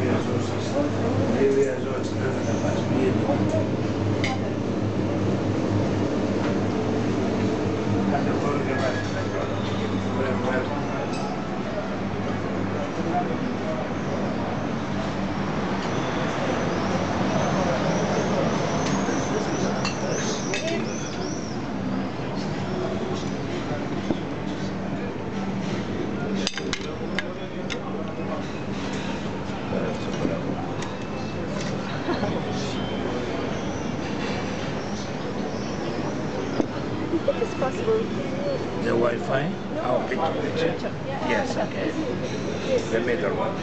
viajosos, ele viajou a estrada If it's possible. The Wi-Fi? Oh, picture, picture. Yes, okay. The middle one.